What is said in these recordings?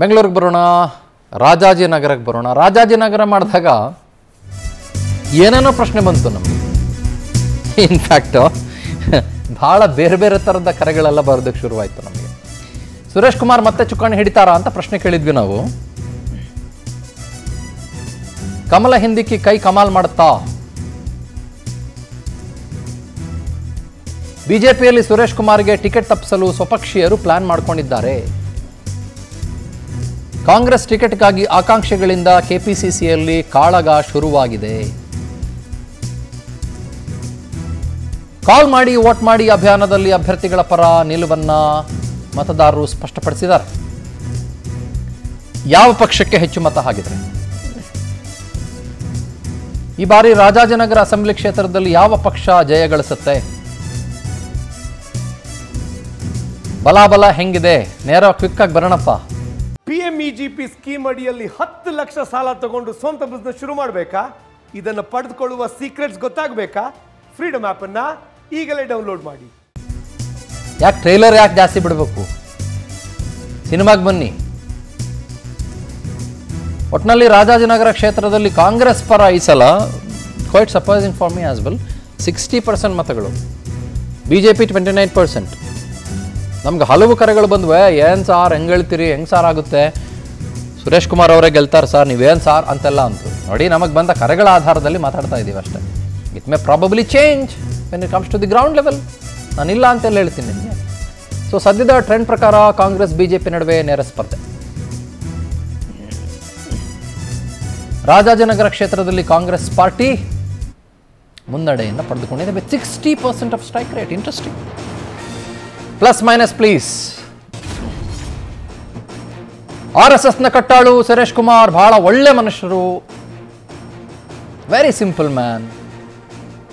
ಬೆಂಗಳೂರಿಗೆ ಬರೋಣ, ರಾಜಾಜಿನಗರಕ್ಕೆ ಬರೋಣ. ರಾಜಾಜಿನಗರ ಮಾಡಿದಾಗ ಏನೇನೋ ಪ್ರಶ್ನೆ ಬಂತು ನಮಗೆ. ಇನ್ಫ್ಯಾಕ್ಟ್ ಭಾಳ ಬೇರೆ ಬೇರೆ ಥರದ ಕರೆಗಳೆಲ್ಲ ಬರೋದಕ್ಕೆ ಶುರುವಾಯಿತು ನಮಗೆ. ಸುರೇಶ್ ಕುಮಾರ್ ಮತ್ತೆ ಚುಕ್ಕಾಣಿ ಹಿಡಿತಾರಾ ಅಂತ ಪ್ರಶ್ನೆ ಕೇಳಿದ್ವಿ ನಾವು. ಕಮಲ ಹಿಂದಿಕ್ಕಿ ಕೈ ಕಮಾಲ್ ಮಾಡುತ್ತಾ? ಬಿಜೆಪಿಯಲ್ಲಿ ಸುರೇಶ್ ಕುಮಾರ್ಗೆ ಟಿಕೆಟ್ ತಪ್ಪಿಸಲು ಸ್ವಪಕ್ಷೀಯರು ಪ್ಲಾನ್ ಮಾಡಿಕೊಂಡಿದ್ದಾರೆ. ಕಾಂಗ್ರೆಸ್ ಟಿಕೆಟ್ಗಾಗಿ ಆಕಾಂಕ್ಷೆಗಳಿಂದ ಕೆಪಿಸಿಸಿಯಲ್ಲಿ ಕಾಳಗ ಶುರುವಾಗಿದೆ. ಕಾಲ್ ಮಾಡಿ, ವೋಟ್ ಮಾಡಿ ಅಭಿಯಾನದಲ್ಲಿ ಅಭ್ಯರ್ಥಿಗಳ ಪರ ನಿಲುವನ್ನ ಮತದಾರರು ಸ್ಪಷ್ಟಪಡಿಸಿದ್ದಾರೆ. ಯಾವ ಪಕ್ಷಕ್ಕೆ ಹೆಚ್ಚು ಮತ ಹಾಕಿದರೆ? ಈ ಬಾರಿ ರಾಜಾಜನಗರ ಅಸೆಂಬ್ಲಿ ಕ್ಷೇತ್ರದಲ್ಲಿ ಯಾವ ಪಕ್ಷ ಜಯ ಗಳಿಸುತ್ತೆ? ಬಲಾಬಲ ಹೆಂಗಿದೆ? ನೇರ ಕ್ವಿಕ್ ಆಗಿ ಬರೋಣಪ್ಪ. ಜಿ ಪಿ ಸ್ಕೀಮ್ ಅಡಿಯಲ್ಲಿ ಹತ್ತು ಲಕ್ಷ ಸಾಲ ತಗೊಂಡು ಸ್ವಂತ ಬಿಸ್ನೆಸ್ ಶುರು ಮಾಡಬೇಕಾ? ಇದನ್ನು ಪಡೆದುಕೊಳ್ಳುವ ಸೀಕ್ರೆಟ್ಸ್ ಗೊತ್ತಾಗಬೇಕಾ? ಫ್ರೀಡಮ್ ಆ್ಯಪನ್ನು ಈಗಲೇ ಡೌನ್ಲೋಡ್ ಮಾಡಿ. ಯಾಕೆ ಟ್ರೈಲರ್ ಯಾಕೆ ಜಾಸ್ತಿ ಬಿಡಬೇಕು? ಸಿನಿಮಾಗೆ ಬನ್ನಿ. ಒಟ್ಟಿನಲ್ಲಿ ರಾಜಾಜಿನಗರ ಕ್ಷೇತ್ರದಲ್ಲಿ ಕಾಂಗ್ರೆಸ್ ಪರ ಈ ಸಲ quite supposing for me as well sixty percent ಮತಗಳು. B J P twenty nine percent ನಮ್ಗೆ ಹಲವು ಕರೆಗಳು ಬಂದ್ವೆ, ಏನು ಸಾರ್, ಹೆಂಗೆ ಹೇಳ್ತೀರಿ, ಹೆಂಗೆ ಸಾರ್ ಆಗುತ್ತೆ? ಸುರೇಶ್ ಕುಮಾರ್ ಅವರೇ ಗೆಲ್ತಾರೆ ಸರ್, ನೀವೇನು ಸಾರ್ ಅಂತೆಲ್ಲ ಅಂತು ನೋಡಿ, ನಮಗೆ ಬಂದ ಕರೆಗಳ ಆಧಾರದಲ್ಲಿ ಮಾತಾಡ್ತಾ ಇದ್ದೀವಿ ಅಷ್ಟೇ. It may probably change when it comes to the ground level ನಾನಿಲ್ಲ ಅಂತೆಲ್ಲ ಹೇಳ್ತೀನಿ ನಿಮಗೆ. ಸೊ ಸದ್ಯದ ಟ್ರೆಂಡ್ ಪ್ರಕಾರ ಕಾಂಗ್ರೆಸ್ ಬಿ ಜೆ ಪಿ ನಡುವೆ ನೇರ ಸ್ಪರ್ಧೆ. ರಾಜಾಜನಗರ ಕ್ಷೇತ್ರದಲ್ಲಿ ಕಾಂಗ್ರೆಸ್ ಪಾರ್ಟಿ ಮುನ್ನಡೆಯನ್ನು ಪಡೆದುಕೊಂಡಿದೆ. Sixty percent of strike rate interesting plus minus please R S ಎಸ್ನ ಕಟ್ಟಾಳು ಸುರೇಶ್ ಕುಮಾರ್, ಬಹಳ ಒಳ್ಳೆ ಮನುಷ್ಯರು. ವೆರಿ ಸಿಂಪಲ್ ಮ್ಯಾನ್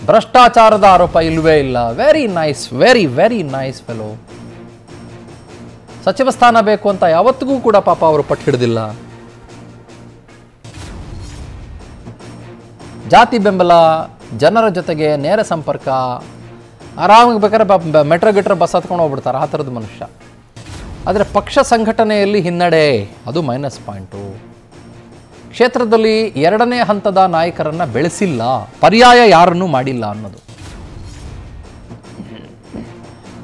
ಭ್ರಷ್ಟಾಚಾರದ ಆರೋಪ ಇಲ್ಲವೇ ಇಲ್ಲ. Very nice very very nice fellow ಸಚಿವ ಸ್ಥಾನ ಬೇಕು ಅಂತ ಯಾವತ್ತಿಗೂ ಕೂಡ ಪಾಪ ಅವರು ಪಟ್ಟು ಹಿಡಿದಿಲ್ಲ. ಜಾತಿ ಬೆಂಬಲ, ಜನರ ಜೊತೆಗೆ ನೇರ ಸಂಪರ್ಕ. ಆರಾಮಾಗಿ ಬೇಕಾದ್ರೆ ಮೆಟ್ರೋ ಗಿಟ್ರೋ ಬಸ್ ಹತ್ಕೊಂಡು ಹೋಗ್ಬಿಡ್ತಾರೆ, ಆ ಥರದ ಮನುಷ್ಯ. ಆದರೆ ಪಕ್ಷ ಸಂಘಟನೆಯಲ್ಲಿ ಹಿನ್ನಡೆ. ಅದು ಮೈನಸ್ ಪಾಯಿಂಟು. ಕ್ಷೇತ್ರದಲ್ಲಿ ಎರಡನೇ ಹಂತದ ನಾಯಕರನ್ನು ಬೆಳೆಸಿಲ್ಲ. ಪರ್ಯಾಯ ಯಾರನ್ನೂ ಮಾಡಿಲ್ಲ ಅನ್ನೋದು.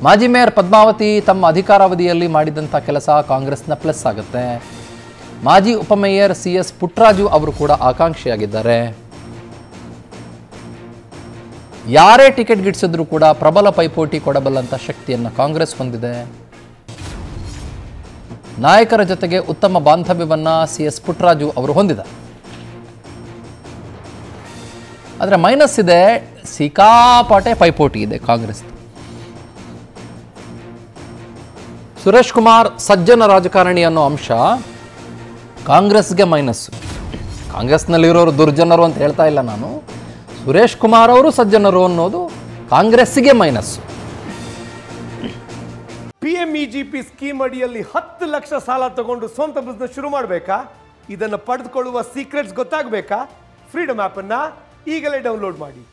ಮಾಜಿ ಮೇಯರ್ ಪದ್ಮಾವತಿ ತಮ್ಮ ಅಧಿಕಾರಾವಧಿಯಲ್ಲಿ ಮಾಡಿದಂಥ ಕೆಲಸ ಕಾಂಗ್ರೆಸ್ನ ಪ್ಲಸ್ ಆಗುತ್ತೆ. ಮಾಜಿ ಉಪಮೇಯರ್ ಸಿ ಎಸ್ ಪುಟ್ರಾಜು ಅವರು ಕೂಡ ಆಕಾಂಕ್ಷಿಯಾಗಿದ್ದಾರೆ. ಯಾರೇ ಟಿಕೆಟ್ ಗಿಟ್ಟಿಸಿದ್ರು ಕೂಡ ಪ್ರಬಲ ಪೈಪೋಟಿ ಕೊಡಬಲ್ಲಂಥ ಶಕ್ತಿಯನ್ನು ಕಾಂಗ್ರೆಸ್ ಹೊಂದಿದೆ. ನಾಯಕರ ಜೊತೆಗೆ ಉತ್ತಮ ಬಾಂಧವ್ಯವನ್ನು ಸಿ ಎಸ್ ಪುಟ್ಟರಾಜು ಅವರು ಹೊಂದಿದ್ದಾರೆ. ಆದರೆ ಮೈನಸ್ ಇದೆ ಸಿಕ್ಕಾಪಾಟೆ ಪೈಪೋಟಿ ಇದೆ ಕಾಂಗ್ರೆಸ್. ಸುರೇಶ್ ಕುಮಾರ್ ಸಜ್ಜನ ರಾಜಕಾರಣಿ ಅನ್ನೋ ಅಂಶ ಕಾಂಗ್ರೆಸ್ಗೆ ಮೈನಸ್ಸು ಕಾಂಗ್ರೆಸ್ನಲ್ಲಿರೋರು ದುರ್ಜನರು ಅಂತ ಹೇಳ್ತಾ ಇಲ್ಲ ನಾನು. ಸುರೇಶ್ ಕುಮಾರ್ ಅವರು ಸಜ್ಜನರು ಅನ್ನೋದು ಕಾಂಗ್ರೆಸ್ಸಿಗೆ minus. P M E G P scheme ಅಡಿಯಲ್ಲಿ ಹತ್ತು ಲಕ್ಷ ಸಾಲ ತಗೊಂಡು ಸ್ವಂತ ಬಿಸ್ನೆಸ್ ಶುರು ಮಾಡಬೇಕಾ? ಇದನ್ನು ಪಡೆದುಕೊಳ್ಳುವ ಸೀಕ್ರೆಟ್ಸ್ ಗೊತ್ತಾಗಬೇಕಾ? ಫ್ರೀಡಮ್ ಆ್ಯಪನ್ನು ಈಗಲೇ ಡೌನ್ಲೋಡ್ ಮಾಡಿ.